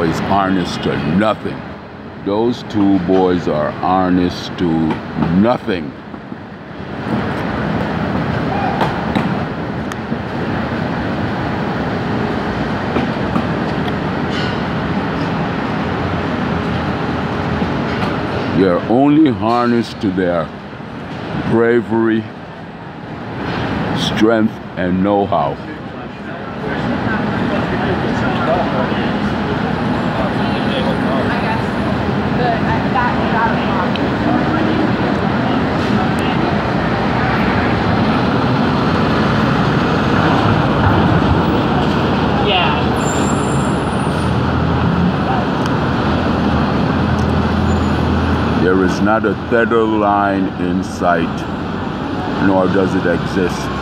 That boy is harnessed to nothing. Those two boys are harnessed to nothing. They're only harnessed to their bravery, strength, and know-how. There is not a tether line in sight, nor does it exist.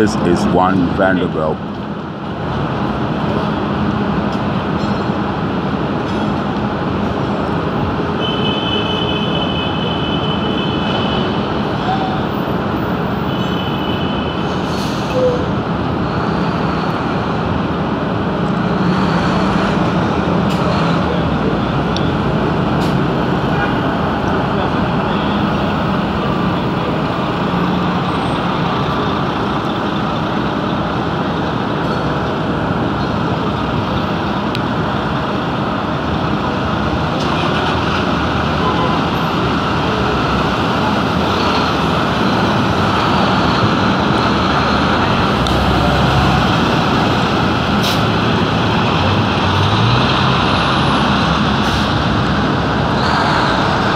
This is one Vanderbilt.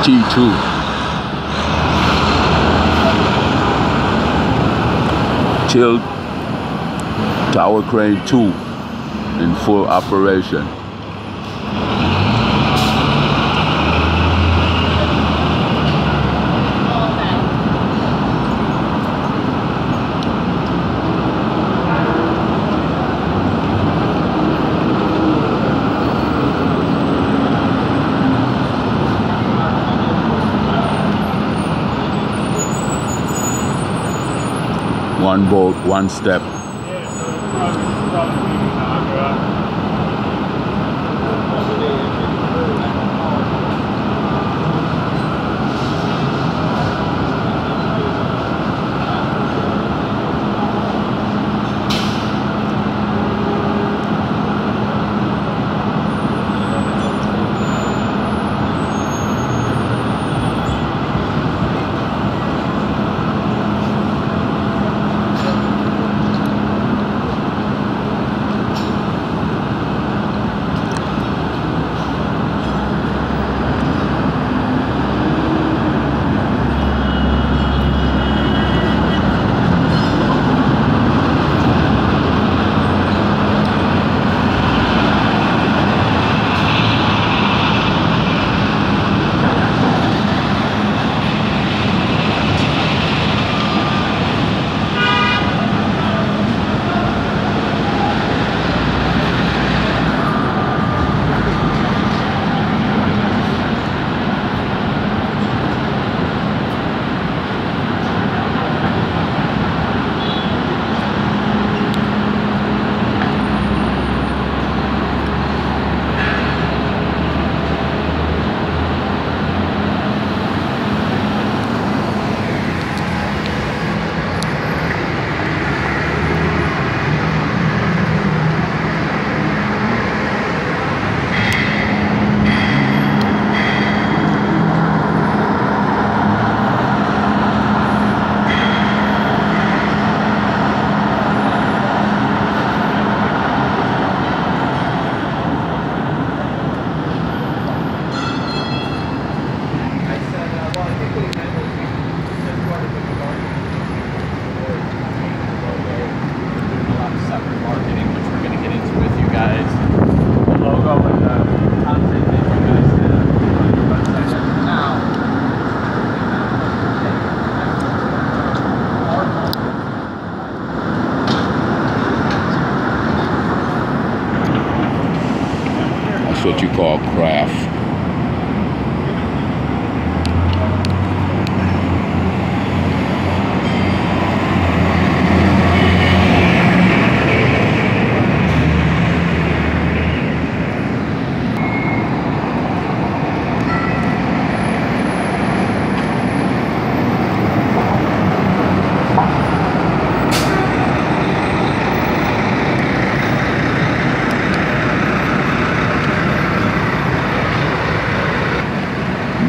T2. Tilt Tower Crane 2 in full operation. One bolt, one step.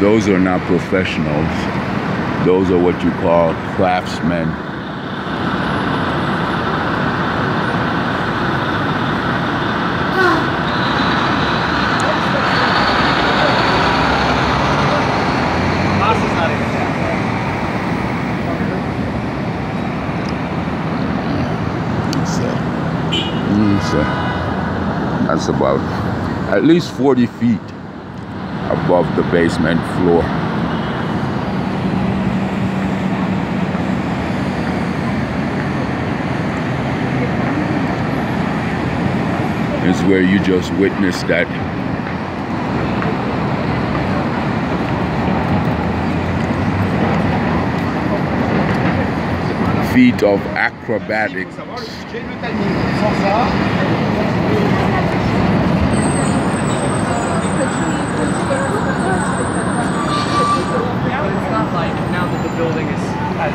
Those are not professionals. Those are what you call craftsmen. Mm, that's about at least 40 feet above the basement floor. Is where you just witnessed that feat of acrobatics. It's not like now that the building is has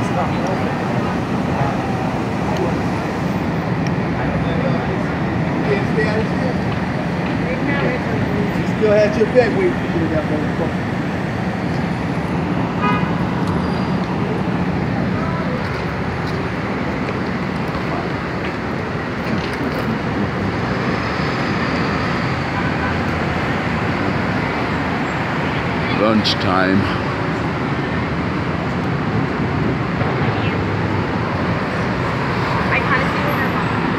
You, that motherfucker. lunchtime. I kind of see what you're talking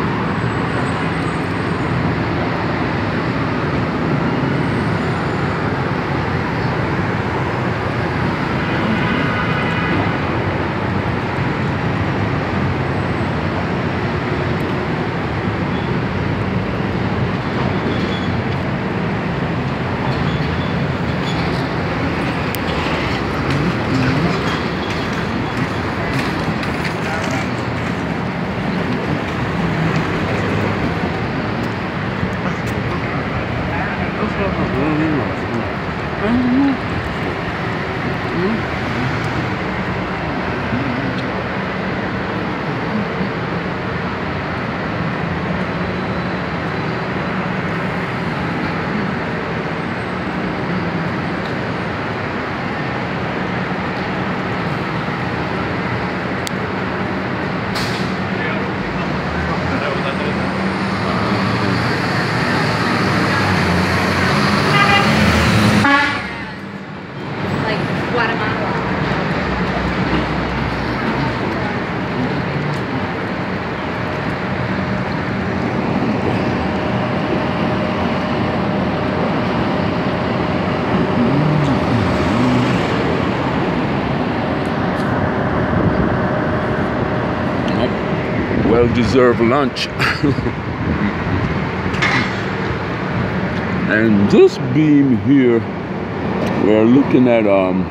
like Guatemala. Well deserved lunch. and this beam here, we're looking at um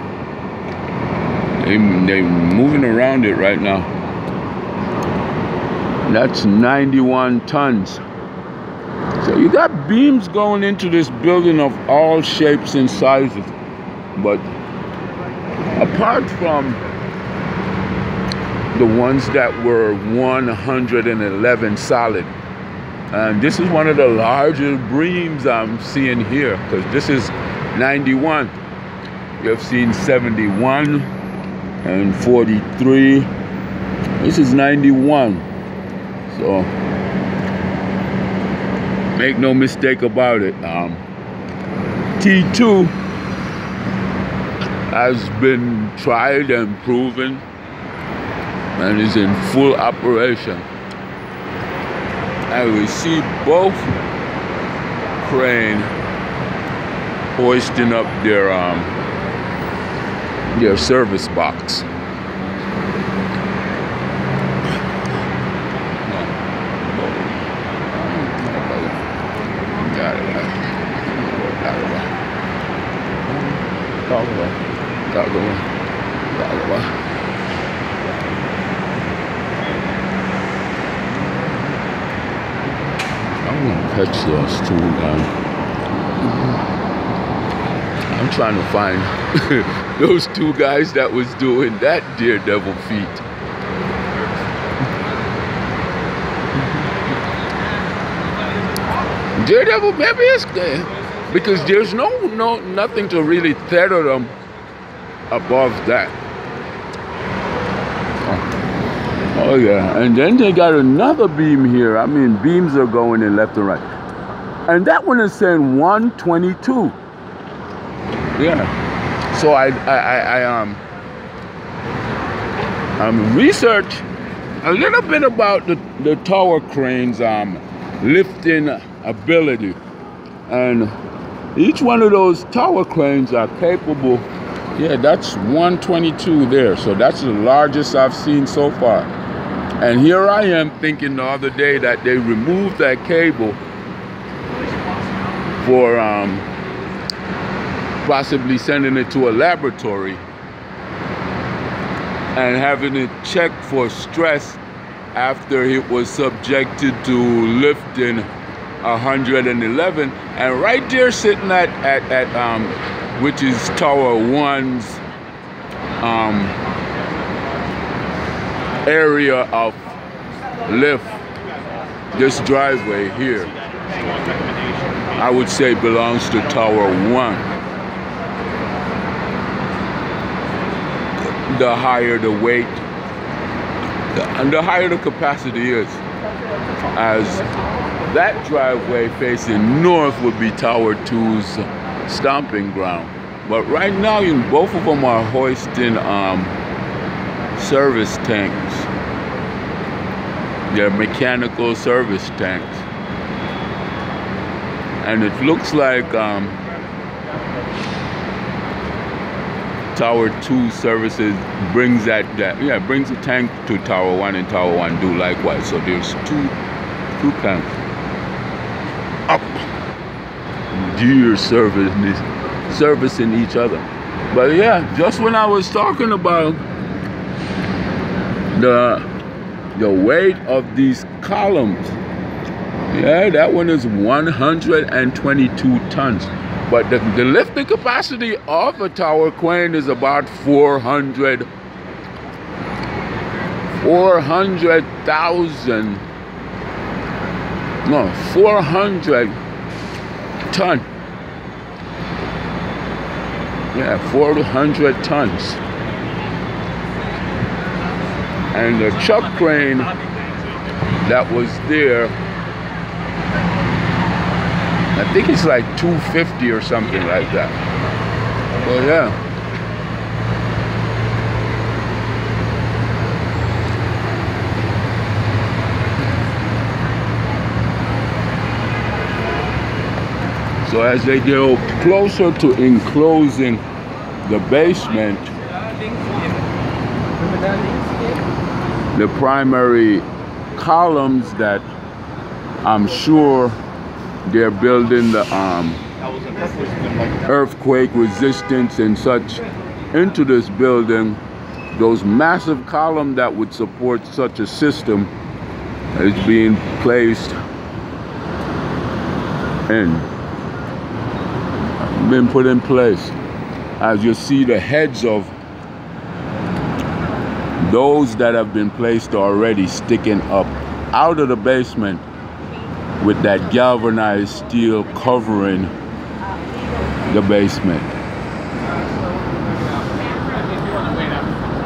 they they moving around it right now. That's 91 tons. So you got beams going into this building of all shapes and sizes. But apart from the ones that were 111 solid. And this is one of the largest beams I'm seeing here because this is 91. You have seen 71 and 43. This is 91. So make no mistake about it. Um, T2 has been tried and proven and is in full operation. And we see both crane hoisting up their um, their service box. Got it. Got it. Got it. Got it. Got it. Catch those two guys. I'm trying to find those two guys that was doing that daredevil feat. Daredevil, maybe it's good because there's no no nothing to really tether them above that. Oh yeah, and then they got another beam here. I mean, beams are going in left and right. And that one is saying 122. Yeah. So I, I, I, I um, um, research a little bit about the, the tower cranes um, lifting ability. And each one of those tower cranes are capable. Yeah, that's 122 there. So that's the largest I've seen so far. And here I am thinking the other day that they removed that cable for um, possibly sending it to a laboratory and having it checked for stress after it was subjected to lifting 111 and right there sitting at at, at um which is tower one's um area of lift this driveway here i would say belongs to tower one the higher the weight, and the higher the capacity is. As that driveway facing north would be Tower 2's stomping ground. But right now, both of them are hoisting um, service tanks. They're mechanical service tanks. And it looks like um, Tower 2 services brings that, that yeah, brings a tank to Tower 1 and Tower 1 do likewise. So there's two two tanks up gear servicing servicing each other. But yeah, just when I was talking about the the weight of these columns, yeah, that one is 122 tons. But the, the lifting capacity of a tower crane is about 400, 400,000, no, 400 ton. Yeah, 400 tons. And the chuck crane that was there I think it's like 250 or something like that. Well, yeah. So as they go closer to enclosing the basement, the primary columns that I'm sure they're building the um, earthquake resistance and such into this building. Those massive columns that would support such a system is being placed in, been put in place. As you see the heads of those that have been placed already sticking up out of the basement with that galvanized steel covering the basement.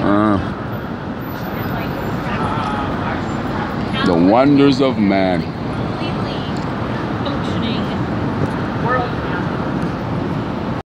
Uh, the wonders of man.